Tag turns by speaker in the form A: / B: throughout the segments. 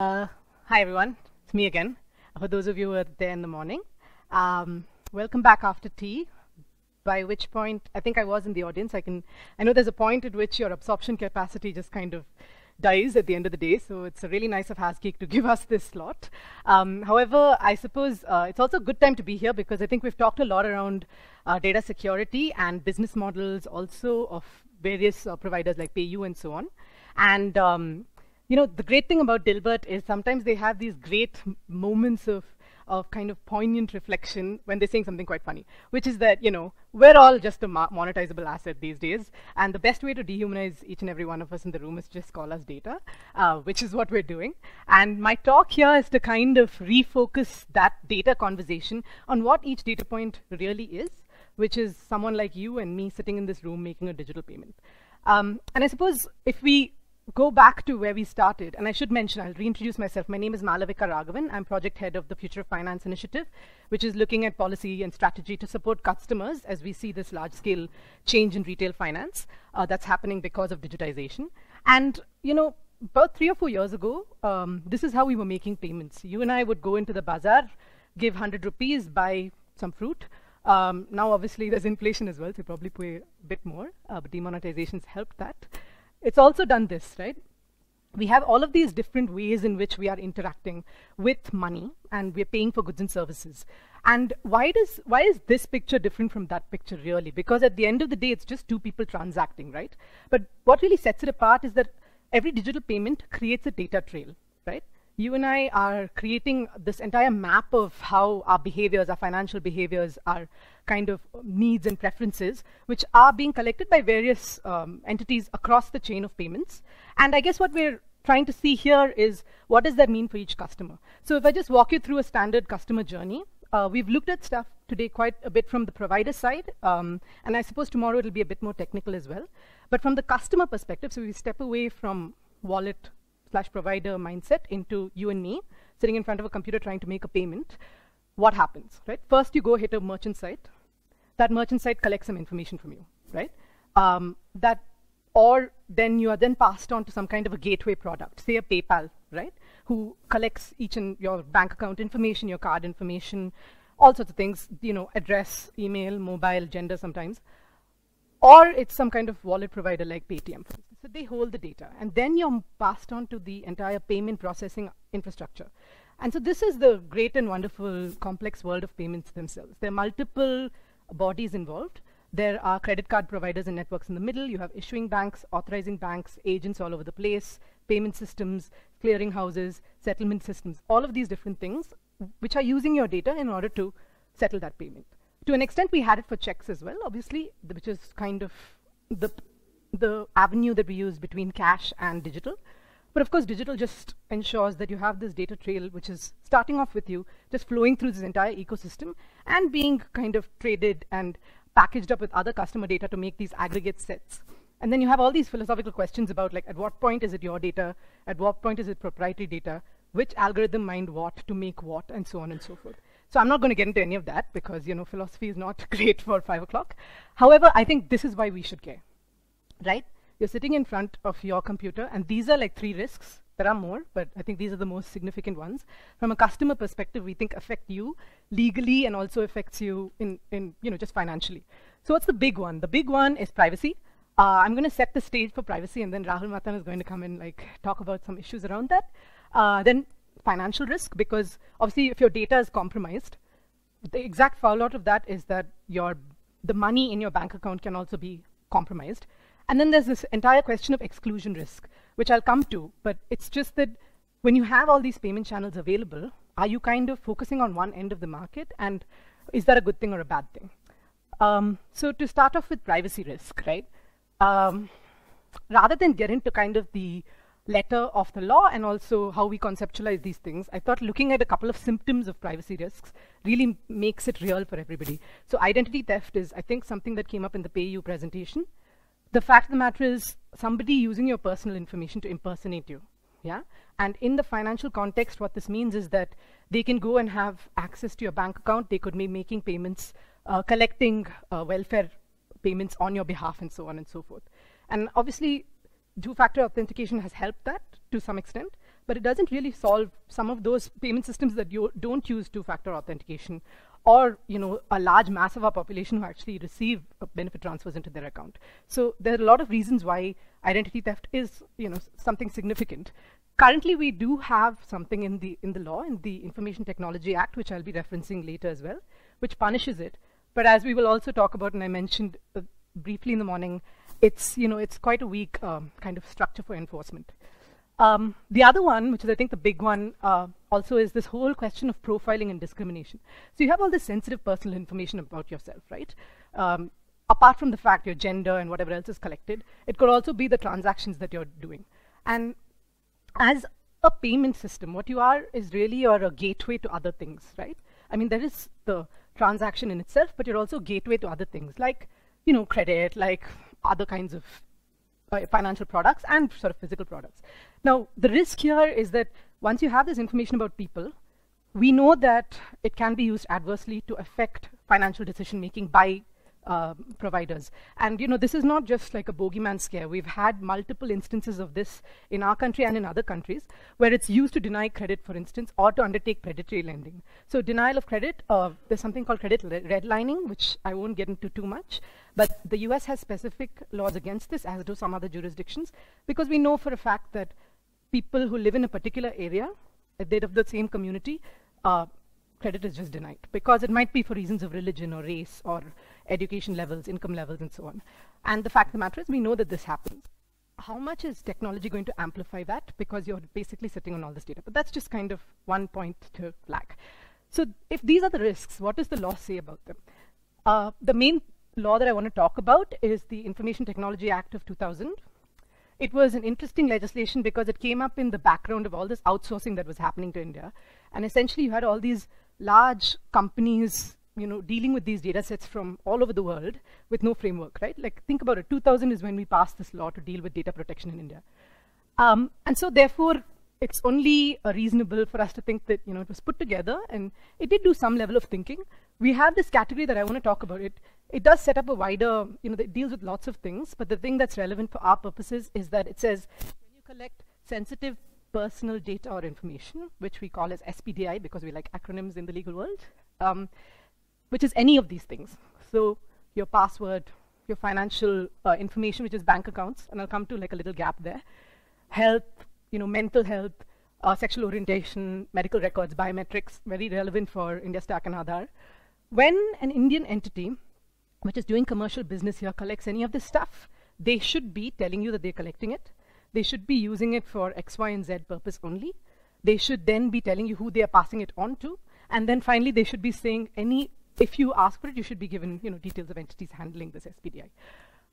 A: Uh, hi, everyone. It's me again. For those of you who are there in the morning, um, welcome back after tea. By which point, I think I was in the audience. I can. I know there's a point at which your absorption capacity just kind of dies at the end of the day. So it's really nice of HasGeek to give us this slot. Um, however, I suppose uh, it's also a good time to be here because I think we've talked a lot around uh, data security and business models also of various uh, providers like PayU and so on. And um, you know, the great thing about Dilbert is sometimes they have these great moments of of kind of poignant reflection when they're saying something quite funny, which is that, you know, we're all just a monetizable asset these days. And the best way to dehumanize each and every one of us in the room is just call us data, uh, which is what we're doing. And my talk here is to kind of refocus that data conversation on what each data point really is, which is someone like you and me sitting in this room making a digital payment. Um, and I suppose if we go back to where we started, and I should mention, I'll reintroduce myself. My name is Malavika Raghavan. I'm project head of the Future of Finance Initiative, which is looking at policy and strategy to support customers as we see this large-scale change in retail finance uh, that's happening because of digitization. And, you know, about three or four years ago, um, this is how we were making payments. You and I would go into the bazaar, give 100 rupees, buy some fruit. Um, now, obviously, there's inflation as well, so you probably pay a bit more, uh, but demonetization's helped that it's also done this, right? We have all of these different ways in which we are interacting with money and we're paying for goods and services. And why does why is this picture different from that picture really? Because at the end of the day, it's just two people transacting, right? But what really sets it apart is that every digital payment creates a data trail, right? you and I are creating this entire map of how our behaviors, our financial behaviors, our kind of needs and preferences, which are being collected by various um, entities across the chain of payments. And I guess what we're trying to see here is what does that mean for each customer? So if I just walk you through a standard customer journey, uh, we've looked at stuff today quite a bit from the provider side, um, and I suppose tomorrow it'll be a bit more technical as well. But from the customer perspective, so we step away from wallet slash provider mindset into you and me sitting in front of a computer trying to make a payment, what happens, right? First, you go hit a merchant site. That merchant site collects some information from you, right? Um, that, or then you are then passed on to some kind of a gateway product, say a PayPal, right? Who collects each and your bank account information, your card information, all sorts of things, you know, address, email, mobile, gender sometimes. Or it's some kind of wallet provider like Paytm, so they hold the data, and then you're passed on to the entire payment processing infrastructure. And so this is the great and wonderful complex world of payments themselves. There are multiple bodies involved. There are credit card providers and networks in the middle. You have issuing banks, authorizing banks, agents all over the place, payment systems, clearing houses, settlement systems, all of these different things which are using your data in order to settle that payment. To an extent, we had it for checks as well, obviously, which is kind of the the avenue that we use between cash and digital. But of course, digital just ensures that you have this data trail, which is starting off with you, just flowing through this entire ecosystem and being kind of traded and packaged up with other customer data to make these aggregate sets. And then you have all these philosophical questions about like, at what point is it your data? At what point is it proprietary data? Which algorithm mined what to make what, and so on and so forth. So I'm not going to get into any of that because, you know, philosophy is not great for five o'clock. However, I think this is why we should care right? You're sitting in front of your computer, and these are like three risks. There are more, but I think these are the most significant ones. From a customer perspective, we think affect you legally and also affects you in, in you know, just financially. So what's the big one? The big one is privacy. Uh, I'm going to set the stage for privacy, and then Rahul Matthan is going to come and like talk about some issues around that. Uh, then financial risk, because obviously if your data is compromised, the exact fallout of that is that your the money in your bank account can also be compromised. And then there's this entire question of exclusion risk, which I'll come to, but it's just that when you have all these payment channels available, are you kind of focusing on one end of the market? And is that a good thing or a bad thing? Um, so to start off with privacy risk, right? Um, rather than get into kind of the letter of the law and also how we conceptualize these things, I thought looking at a couple of symptoms of privacy risks really makes it real for everybody. So identity theft is, I think, something that came up in the PayU presentation the fact of the matter is somebody using your personal information to impersonate you. Yeah. And in the financial context, what this means is that they can go and have access to your bank account. They could be making payments, uh, collecting uh, welfare payments on your behalf, and so on and so forth. And obviously, two-factor authentication has helped that to some extent. But it doesn't really solve some of those payment systems that you don't use two-factor authentication or you know a large mass of our population who actually receive benefit transfers into their account. So there are a lot of reasons why identity theft is you know something significant. Currently, we do have something in the in the law in the Information Technology Act, which I'll be referencing later as well, which punishes it. But as we will also talk about, and I mentioned uh, briefly in the morning, it's you know it's quite a weak um, kind of structure for enforcement. Um, the other one, which is I think the big one, uh, also is this whole question of profiling and discrimination. So you have all this sensitive personal information about yourself, right? Um, apart from the fact your gender and whatever else is collected, it could also be the transactions that you're doing. And as a payment system, what you are is really you're a gateway to other things, right? I mean, there is the transaction in itself, but you're also gateway to other things like, you know, credit, like other kinds of financial products and sort of physical products. Now, the risk here is that once you have this information about people, we know that it can be used adversely to affect financial decision making by uh, providers. And you know, this is not just like a bogeyman scare. We've had multiple instances of this in our country and in other countries, where it's used to deny credit, for instance, or to undertake predatory lending. So denial of credit, uh, there's something called credit redlining, which I won't get into too much. But the US has specific laws against this, as do some other jurisdictions, because we know for a fact that people who live in a particular area, if they're of the same community, uh, credit is just denied because it might be for reasons of religion or race or education levels, income levels, and so on. And the fact of the matter is, we know that this happens. How much is technology going to amplify that? Because you're basically sitting on all this data. But that's just kind of one point to flag. So if these are the risks, what does the law say about them? Uh, the main law that I want to talk about is the Information Technology Act of 2000, it was an interesting legislation because it came up in the background of all this outsourcing that was happening to India. And essentially, you had all these large companies you know, dealing with these data sets from all over the world with no framework, right? Like, think about it. 2000 is when we passed this law to deal with data protection in India. Um, and so, therefore, it's only uh, reasonable for us to think that, you know, it was put together and it did do some level of thinking. We have this category that I want to talk about. It it does set up a wider, you know, it deals with lots of things, but the thing that's relevant for our purposes is that it says when you collect sensitive personal data or information, which we call as SPDI because we like acronyms in the legal world, um, which is any of these things. So your password, your financial uh, information, which is bank accounts, and I'll come to like a little gap there, health, you know, mental health, uh, sexual orientation, medical records, biometrics, very relevant for India Stack and Aadhaar. When an Indian entity which is doing commercial business here collects any of this stuff, they should be telling you that they're collecting it. They should be using it for X, Y, and Z purpose only. They should then be telling you who they are passing it on to. And then finally, they should be saying any, if you ask for it, you should be given you know, details of entities handling this SPDI.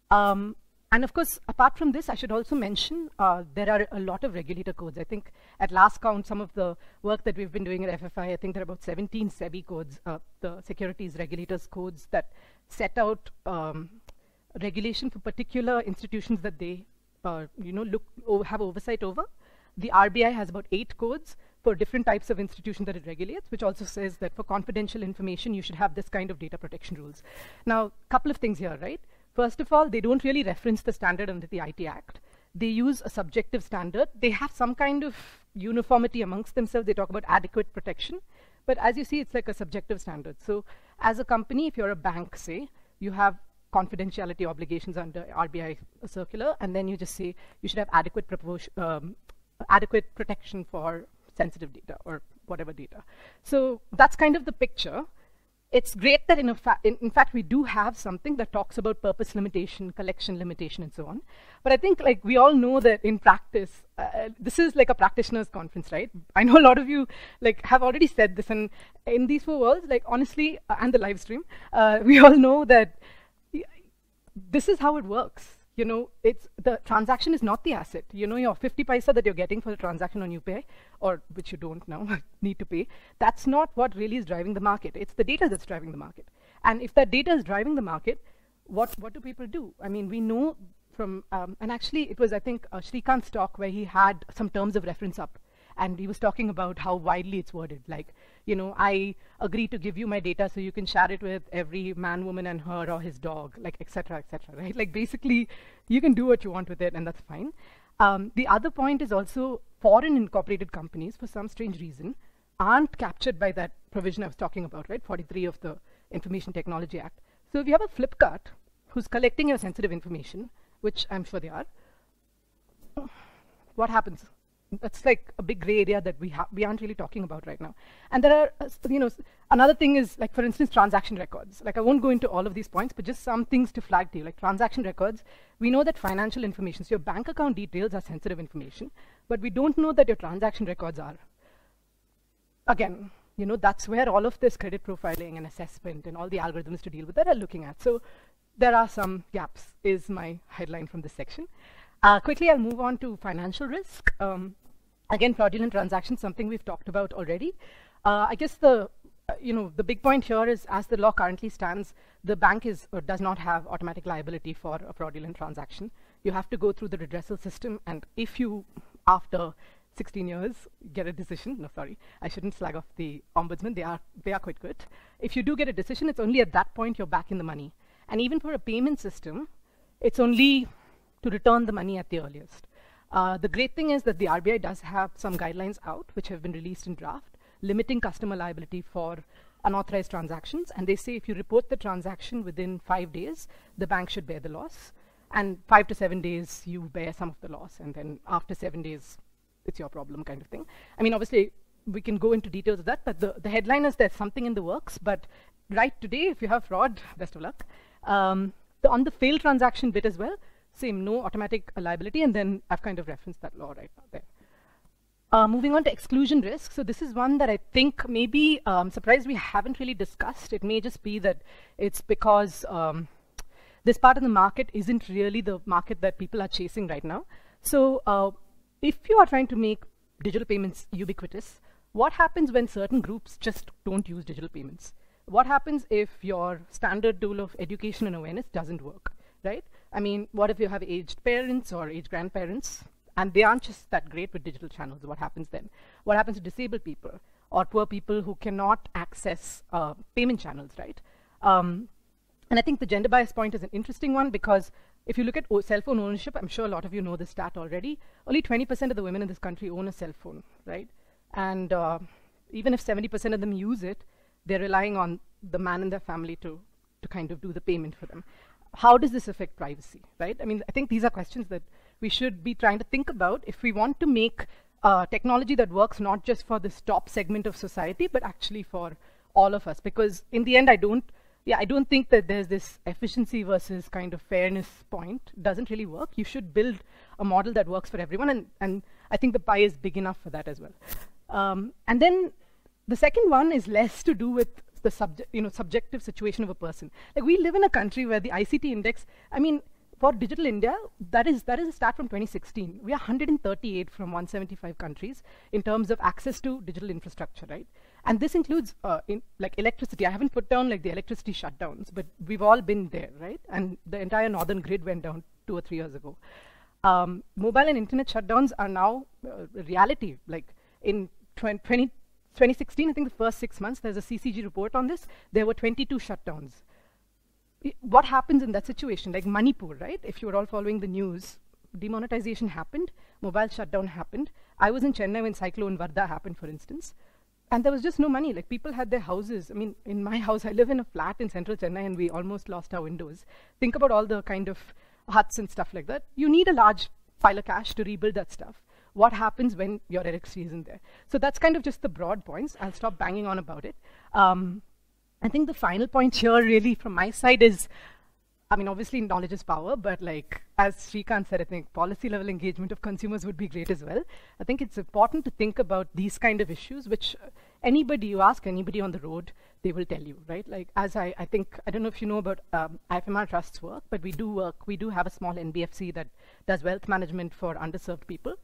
A: Um, and of course, apart from this, I should also mention uh, there are a lot of regulator codes. I think at last count, some of the work that we've been doing at FFI, I think there are about 17 SEBI codes, uh, the securities regulators codes that set out um, regulation for particular institutions that they, uh, you know, look have oversight over. The RBI has about eight codes for different types of institutions that it regulates, which also says that for confidential information, you should have this kind of data protection rules. Now, a couple of things here, right? First of all, they don't really reference the standard under the IT Act. They use a subjective standard. They have some kind of uniformity amongst themselves. They talk about adequate protection. But as you see, it's like a subjective standard. So as a company, if you're a bank, say, you have confidentiality obligations under RBI circular, and then you just say you should have adequate, um, adequate protection for sensitive data or whatever data. So that's kind of the picture it's great that in, fa in, in, fact we do have something that talks about purpose limitation, collection limitation, and so on. But I think like we all know that in practice, uh, this is like a practitioners conference, right? I know a lot of you like have already said this, and in these four worlds, like honestly, uh, and the live stream, uh, we all know that this is how it works you know, it's the transaction is not the asset. You know, your 50 paisa that you're getting for the transaction on UPI, or which you don't now need to pay, that's not what really is driving the market. It's the data that's driving the market. And if that data is driving the market, what, what do people do? I mean, we know from, um, and actually it was, I think, uh, Shrikant's talk where he had some terms of reference up and he was talking about how widely it's worded. Like, you know, I agree to give you my data so you can share it with every man, woman, and her or his dog, like, etc., etc. right? Like, basically, you can do what you want with it, and that's fine. Um, the other point is also foreign incorporated companies, for some strange reason, aren't captured by that provision I was talking about, right? 43 of the Information Technology Act. So if you have a Flipkart who's collecting your sensitive information, which I'm sure they are, what happens? That's like a big gray area that we we aren't really talking about right now. And there are, uh, you know, another thing is like, for instance, transaction records. Like I won't go into all of these points, but just some things to flag to you. Like transaction records, we know that financial information, so your bank account details are sensitive information, but we don't know that your transaction records are. Again, you know, that's where all of this credit profiling and assessment and all the algorithms to deal with that are looking at. So there are some gaps, is my headline from this section. Uh, quickly, I'll move on to financial risk. Um, again, fraudulent transactions, something we've talked about already. Uh, I guess the uh, you know the big point here is, as the law currently stands, the bank is or does not have automatic liability for a fraudulent transaction. You have to go through the redressal system, and if you, after 16 years, get a decision. No, sorry, I shouldn't slag off the ombudsman. They are they are quite good. If you do get a decision, it's only at that point you're back in the money. And even for a payment system, it's only to return the money at the earliest. Uh, the great thing is that the RBI does have some guidelines out, which have been released in draft, limiting customer liability for unauthorized transactions. And they say if you report the transaction within five days, the bank should bear the loss. And five to seven days, you bear some of the loss. And then after seven days, it's your problem kind of thing. I mean, obviously, we can go into details of that, but the, the headline is there's something in the works. But right today, if you have fraud, best of luck. Um, the, on the failed transaction bit as well, same, no automatic liability, and then I've kind of referenced that law right now there. Uh, moving on to exclusion risk. So this is one that I think maybe um, surprised we haven't really discussed. It may just be that it's because um, this part of the market isn't really the market that people are chasing right now. So uh, if you are trying to make digital payments ubiquitous, what happens when certain groups just don't use digital payments? What happens if your standard tool of education and awareness doesn't work, right? I mean, what if you have aged parents or aged grandparents and they aren't just that great with digital channels? What happens then? What happens to disabled people or poor people who cannot access uh, payment channels, right? Um, and I think the gender bias point is an interesting one because if you look at cell phone ownership, I'm sure a lot of you know this stat already. Only 20% of the women in this country own a cell phone, right? And uh, even if 70% of them use it, they're relying on the man in their family to, to kind of do the payment for them how does this affect privacy, right? I mean, I think these are questions that we should be trying to think about if we want to make uh, technology that works not just for this top segment of society, but actually for all of us. Because in the end, I don't, yeah, I don't think that there's this efficiency versus kind of fairness point. Doesn't really work. You should build a model that works for everyone, and, and I think the pie is big enough for that as well. Um, and then the second one is less to do with the subject, you know, subjective situation of a person. Like we live in a country where the ICT index, I mean, for Digital India, that is that is a stat from 2016. We are 138 from 175 countries in terms of access to digital infrastructure, right? And this includes uh, in, like electricity. I haven't put down like the electricity shutdowns, but we've all been there, right? And the entire northern grid went down two or three years ago. Um, mobile and internet shutdowns are now uh, reality. Like in 20, 2016, I think the first six months, there's a CCG report on this, there were 22 shutdowns. What happens in that situation? Like Manipur, right? If you were all following the news, demonetization happened, mobile shutdown happened. I was in Chennai when Cyclone Varda happened, for instance. And there was just no money. Like people had their houses. I mean, in my house, I live in a flat in central Chennai and we almost lost our windows. Think about all the kind of huts and stuff like that. You need a large pile of cash to rebuild that stuff what happens when your LXD isn't there. So that's kind of just the broad points. I'll stop banging on about it. Um, I think the final point here really from my side is, I mean, obviously knowledge is power, but like as Srikant said, I think policy level engagement of consumers would be great as well. I think it's important to think about these kind of issues, which anybody you ask anybody on the road, they will tell you, right? Like as I, I think, I don't know if you know about um, IFMR Trust's work, but we do work, we do have a small NBFC that does wealth management for underserved people.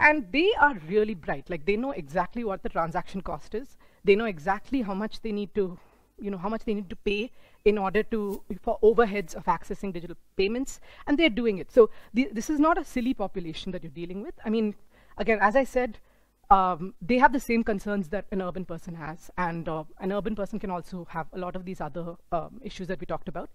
A: And they are really bright. Like they know exactly what the transaction cost is. They know exactly how much they need to, you know, how much they need to pay in order to, for overheads of accessing digital payments. And they're doing it. So the, this is not a silly population that you're dealing with. I mean, again, as I said, um, they have the same concerns that an urban person has. And uh, an urban person can also have a lot of these other um, issues that we talked about.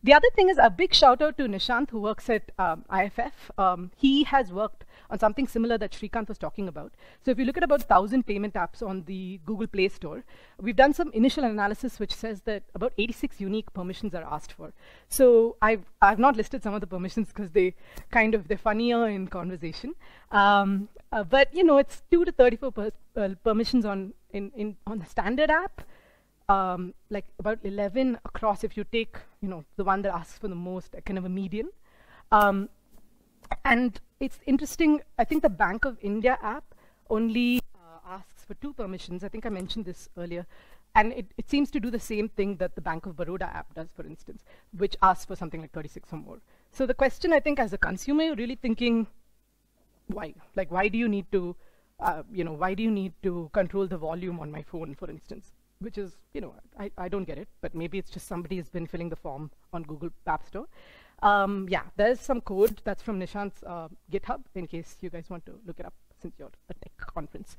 A: The other thing is a big shout out to Nishant, who works at um, IFF. Um, he has worked on something similar that Shrikant was talking about. So if you look at about 1,000 payment apps on the Google Play Store, we've done some initial analysis which says that about 86 unique permissions are asked for. So I've, I've not listed some of the permissions because they kind of, they're funnier in conversation. Um, uh, but, you know, it's 2 to 34 per, uh, permissions on, in, in, on the standard app um, like about 11 across if you take, you know, the one that asks for the most, kind of a median. Um, and it's interesting, I think the Bank of India app only uh, asks for two permissions. I think I mentioned this earlier. And it, it seems to do the same thing that the Bank of Baroda app does, for instance, which asks for something like 36 or more. So the question, I think, as a consumer, you're really thinking, why? Like, why do you need to, uh, you know, why do you need to control the volume on my phone, for instance? Which is, you know, I, I don't get it, but maybe it's just somebody has been filling the form on Google App Store. Um, yeah, there's some code that's from Nishant's uh, GitHub in case you guys want to look it up since you're a tech conference.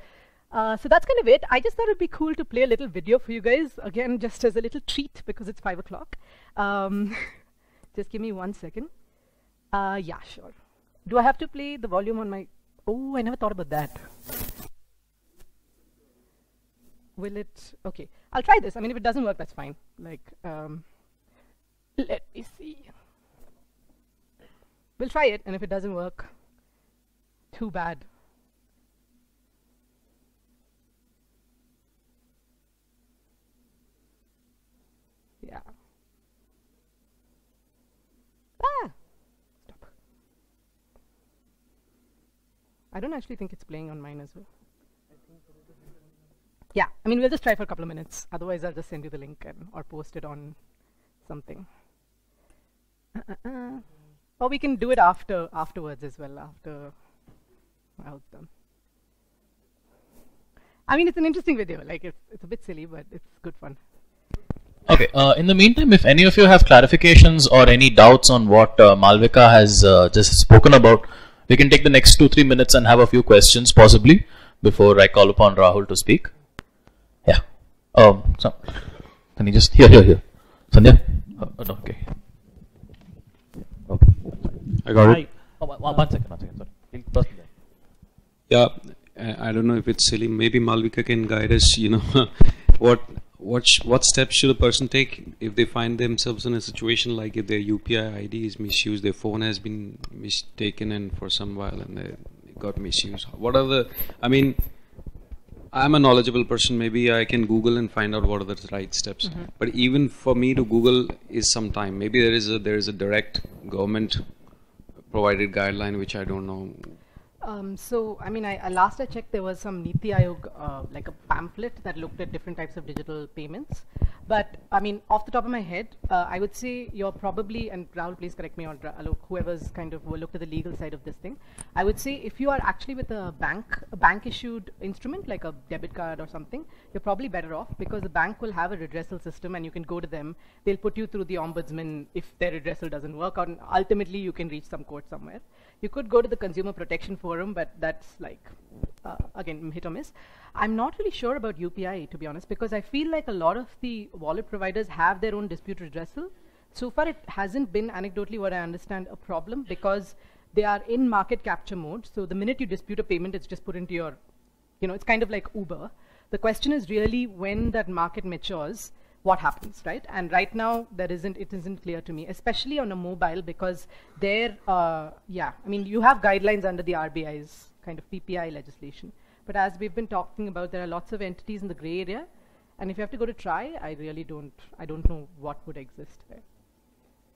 A: Uh, so that's kind of it. I just thought it'd be cool to play a little video for you guys, again, just as a little treat because it's 5 o'clock. Um, just give me one second. Uh, yeah, sure. Do I have to play the volume on my... Oh, I never thought about that will it, okay, I'll try this. I mean, if it doesn't work, that's fine. Like, um, let me see. We'll try it, and if it doesn't work, too bad. Yeah. Ah! Stop. I don't actually think it's playing on mine as well. Yeah, I mean, we'll just try for a couple of minutes. Otherwise, I'll just send you the link and, or post it on something. Uh, uh, uh. Or we can do it after afterwards as well, after I was done. I mean, it's an interesting video. Like, it's, it's a bit silly, but it's good fun.
B: Okay, uh, in the meantime, if any of you have clarifications or any doubts on what uh, Malvika has uh, just spoken about, we can take the next two, three minutes and have a few questions possibly before I call upon Rahul to speak. Yeah. Um, so, can you just, here, here, here. Sandhya? Oh, no, okay.
C: Okay. I got
B: Hi.
C: it.
B: Oh, one, one second, one second, sorry. Person there.
C: Yeah, I I don't know if it's silly. Maybe Malvika can guide us. You know, what what sh- what steps should a person take if they find themselves in a situation like if their UPI ID is misused, their phone has been mistaken, and for some while and they got misused. What are the? I mean, I'm a knowledgeable person. Maybe I can Google and find out what are the right steps.
A: Mm-hmm.
C: But even for me to Google is some time. Maybe there is a there is a direct government provided guideline which I don't know.
A: Um, so, I mean, I, I last I checked, there was some Niti Aayog, uh, like a pamphlet that looked at different types of digital payments. But, I mean, off the top of my head, uh, I would say you're probably, and Rahul, please correct me, or Alok, whoever's kind of looked at the legal side of this thing. I would say if you are actually with a bank, a bank issued instrument like a debit card or something, you're probably better off because the bank will have a redressal system and you can go to them. They'll put you through the ombudsman if their redressal doesn't work out, and ultimately you can reach some court somewhere. You could go to the Consumer Protection Forum, but that's like, uh, again, hit or miss. I'm not really sure about UPI, to be honest, because I feel like a lot of the wallet providers have their own dispute redressal. So far, it hasn't been, anecdotally, what I understand, a problem because they are in market capture mode. So the minute you dispute a payment, it's just put into your, you know, it's kind of like Uber. The question is really when that market matures, what happens, right? And right now, there isn't, it isn't clear to me, especially on a mobile because there, uh, yeah, I mean, you have guidelines under the RBI's kind of PPI legislation. But as we've been talking about, there are lots of entities in the gray area. And if you have to go to try, I really don't, I don't know what would exist there.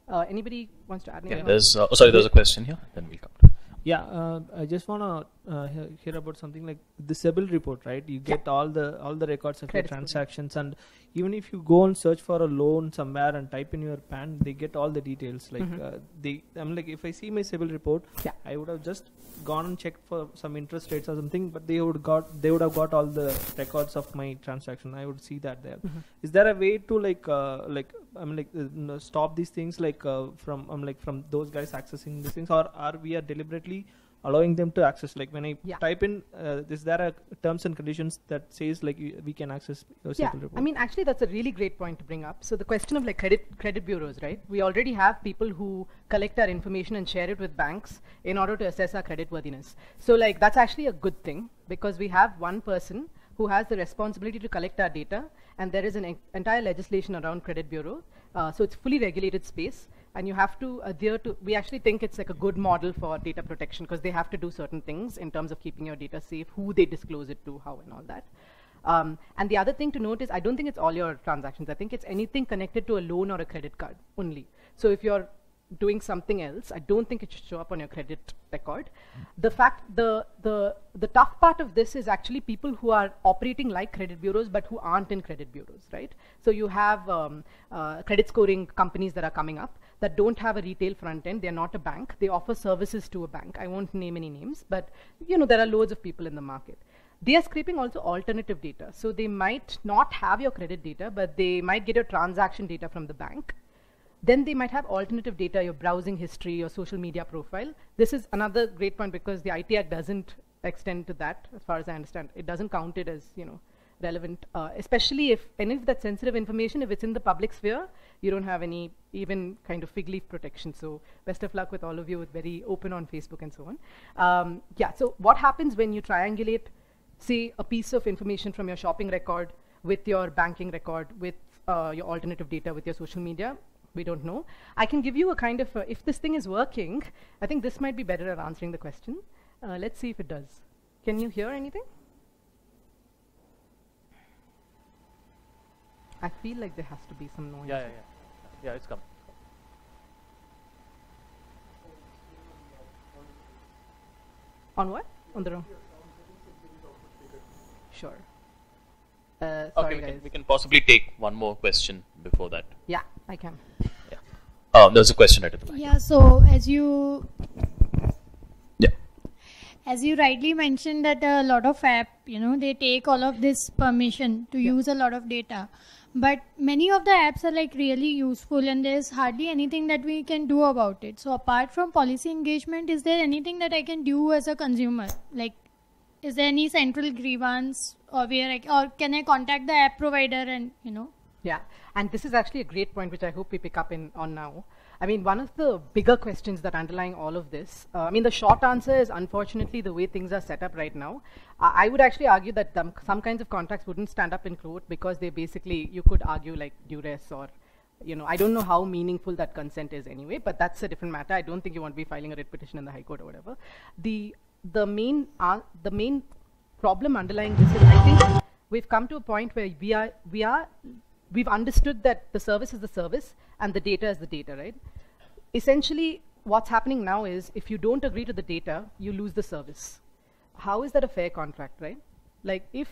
A: Uh, anybody wants to add anything?
B: Yeah, there's, uh, oh, sorry, there's a question here. Then we'll come
D: Yeah, uh, I just wanna uh, hear, hear about something like the CIBIL report, right? You get all the all the records of
A: Credit
D: your transactions, and even if you go and search for a loan somewhere and type in your PAN, they get all the details. Like
A: Mhm.
D: uh, they, I'm like, if I see my CIBIL report,
A: Yeah.
D: I would have just gone and checked for some interest rates or something, but they would got they would have got all the records of my transaction. I would see that there.
A: Mhm.
D: Is there a way to like uh, like I mean like uh, stop these things like uh, from um, like from those guys accessing these things, or are we are deliberately allowing them to access. Like when I
A: Yeah.
D: type in, uh, is there a terms and conditions that says like you- we can access your
A: Yeah,
D: report?
A: I mean, actually, that's a really great point to bring up. So the question of like credit credit bureaus, right? We already have people who collect our information and share it with banks in order to assess our credit worthiness. So like that's actually a good thing because we have one person who has the responsibility to collect our data, and there is an en- entire legislation around credit bureau. Uh, so it's fully regulated space, and you have to adhere to. We actually think it's like a good model for data protection because they have to do certain things in terms of keeping your data safe, who they disclose it to, how, and all that. Um, and the other thing to note is I don't think it's all your transactions. I think it's anything connected to a loan or a credit card only. So if you're doing something else, I don't think it should show up on your credit record. The fact, the the the tough part of this is actually people who are operating like credit bureaus but who aren't in credit bureaus, right? So you have um, uh, credit scoring companies that are coming up that don't have a retail front end. They're not a bank. They offer services to a bank. I won't name any names, but you know there are loads of people in the market they are scraping also alternative data. So they might not have your credit data, but they might get your transaction data from the bank. Then they might have alternative data, your browsing history, your social media profile. This is another great point because the IT Act doesn't extend to that, as far as I understand. It doesn't count it as, you know, relevant, uh, especially if any of that sensitive information, if it's in the public sphere, you don't have any even kind of fig leaf protection. So best of luck with all of you with very open on Facebook and so on. Um, yeah, so what happens when you triangulate say a piece of information from your shopping record with your banking record with uh, your alternative data with your social media we don't know. I can give you a kind of a, if this thing is working i think this might be better at answering the question. Uh, let's see if it does. Can you hear anything? I feel like there has to be some noise.
B: Yeah, yeah, yeah. Yeah, it's coming.
A: on what? On the room sure. Uh,
B: Okay, we
A: guys.
B: can, we can possibly take one more question before that.
A: yeah i can Yeah.
B: Oh, there's a question right at the back.
E: Yeah, so as you
B: Yeah.
E: as you rightly mentioned that a lot of app, you know, they take all of this permission to use a lot of data. But many of the apps are like really useful and there's hardly anything that we can do about it. So apart from policy engagement, is there anything that I can do as a consumer? Like is there any central grievance or where I, or can I contact the app provider and you know
A: Yeah, and this is actually a great point, which I hope we pick up in on now. I mean, one of the bigger questions that underlying all of this. Uh, I mean, the short answer is unfortunately the way things are set up right now. Uh, I would actually argue that some kinds of contracts wouldn't stand up in court because they basically you could argue like duress or. You know, I don't know how meaningful that consent is anyway, but that's a different matter. I don't think you want to be filing a writ petition in the High Court or whatever. The the main uh, the main problem underlying this is I think we've come to a point where we are we are we've understood that the service is the service and the data is the data, right? Essentially, what's happening now is if you don't agree to the data, you lose the service. How is that a fair contract, right? Like if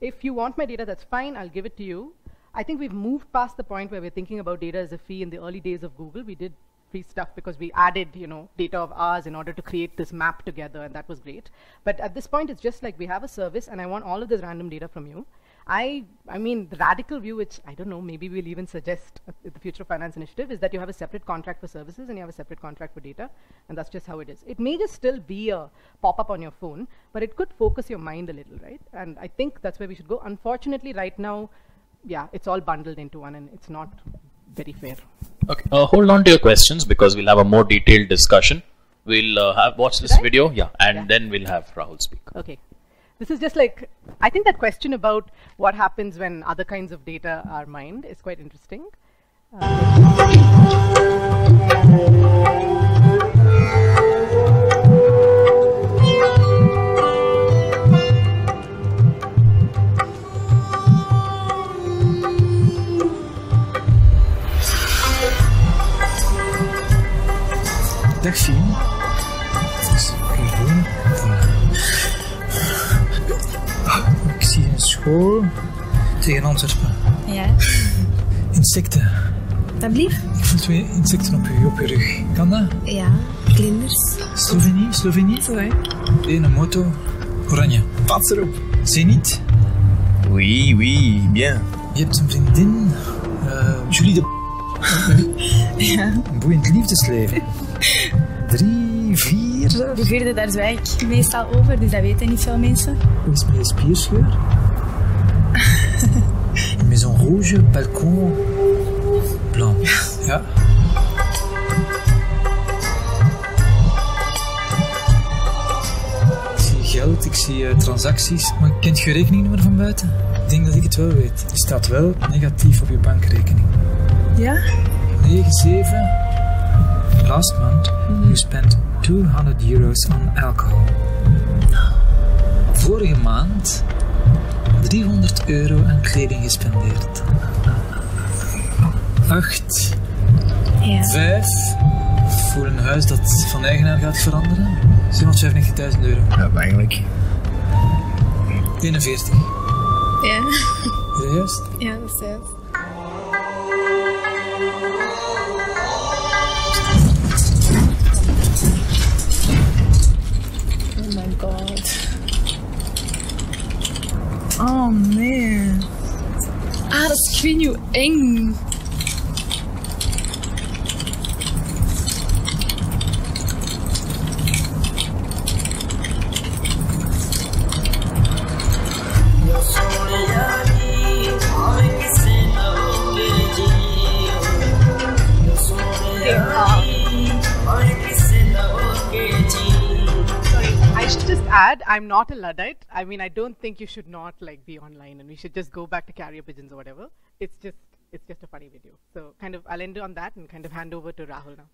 A: if you want my data, that's fine, I'll give it to you. I think we've moved past the point where we're thinking about data as a fee in the early days of Google. We did free stuff because we added, you know, data of ours in order to create this map together, and that was great. But at this point, it's just like we have a service, and I want all of this random data from you. I, I mean, the radical view, which I don't know, maybe we'll even suggest at the Future of Finance Initiative, is that you have a separate contract for services and you have a separate contract for data, and that's just how it is. It may just still be a pop-up on your phone, but it could focus your mind a little, right? And I think that's where we should go. Unfortunately, right now, yeah, it's all bundled into one, and it's not very fair.
B: Okay, uh, hold on to your questions because we'll have a more detailed discussion. We'll uh, have watch this
A: I?
B: video, yeah, and
A: Yeah.
B: then we'll have Rahul speak.
A: Okay. This is just like, I think that question about what happens when other kinds of data are mined is quite interesting.
F: Dag tegen Antwerpen.
G: Ja,
F: Insecten.
G: alsjeblieft.
F: Ik voel twee insecten op je, op je rug. Kan dat?
G: Ja, vlinders.
F: Slovenie, Slovenie.
G: Zo hè.
F: Eén moto. Oranje. Pats erop. Zenit.
H: Oui, oui, bien.
F: Je hebt een vriendin. eh, Julie de...
G: Ja.
F: Een boeiend liefdesleven. Drie, vier.
G: hier. Rivierde daar zwijg ik meestal over, dus dat weten niet veel mensen.
F: Hoe is je spierscheur? Rouge, balcon blanc. Ja. Ik zie geld, ik zie eh, transacties, maar kent je rekeningnummer van buiten? Ik denk dat ik het wel weet. Er staat wel negatief op je bankrekening.
G: Ja?
F: 97. Last month, you spent 200 euros on alcohol. Vorige maand 300 euro aan kleding gespendeerd. 8.
G: Ja.
F: 5. Voor een huis dat van eigenaar gaat veranderen. 795.000 euro.
H: Ja, eigenlijk.
F: 41.
G: Ja.
F: Is dat juist?
G: Ja, dat is juist. Eng.
A: I'm not a Luddite. I mean, I don't think you should not like be online and we should just go back to carrier pigeons or whatever. It's just, it's just a funny video. So kind of, I'll end on that and kind of hand over to Rahul now.